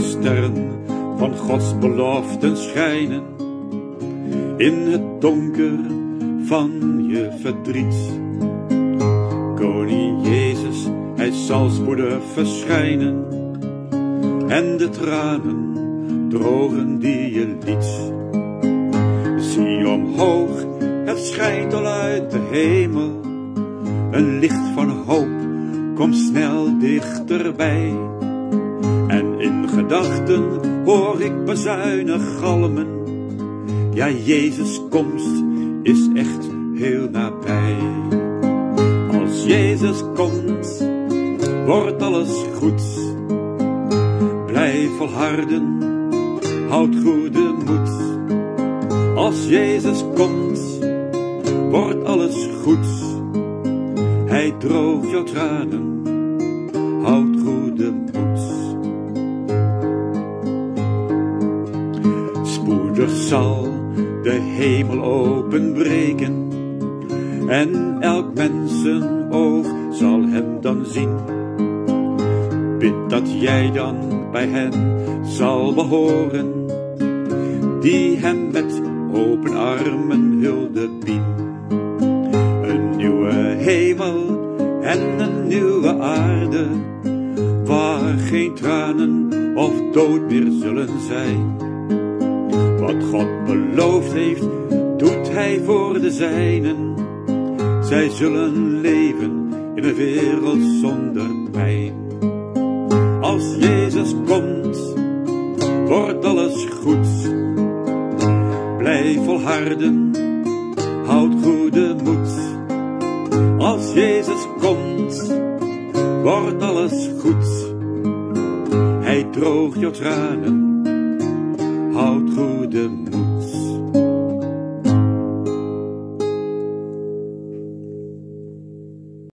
sterren van Gods beloften schijnen in het donker van je verdriet. Koning Jezus, hij zal spoedig verschijnen en de tranen drogen die je liet. Zie omhoog, het schijnt al uit de hemel, een licht van hoop komt snel dichterbij. En in gedachten hoor ik bezuinig galmen, ja Jezus komst is echt heel nabij. Als Jezus komt, wordt alles goed. Blijf volharden, houd goede moed. Als Jezus komt, wordt alles goed. Hij droogt jouw tranen, Spoedig zal de hemel openbreken en elk mensen oog zal hem dan zien. Bid dat jij dan bij hen zal behoren, die hem met open armen hulde bien. Een nieuwe hemel en een nieuwe aarde, waar geen tranen of dood meer zullen zijn. Wat God beloofd heeft, doet hij voor de zijnen. Zij zullen leven in een wereld zonder pijn. Als Jezus komt, wordt alles goed. Blijf volharden, houd goede moed. Als Jezus komt, wordt alles goed. Hij droogt jouw tranen. Um,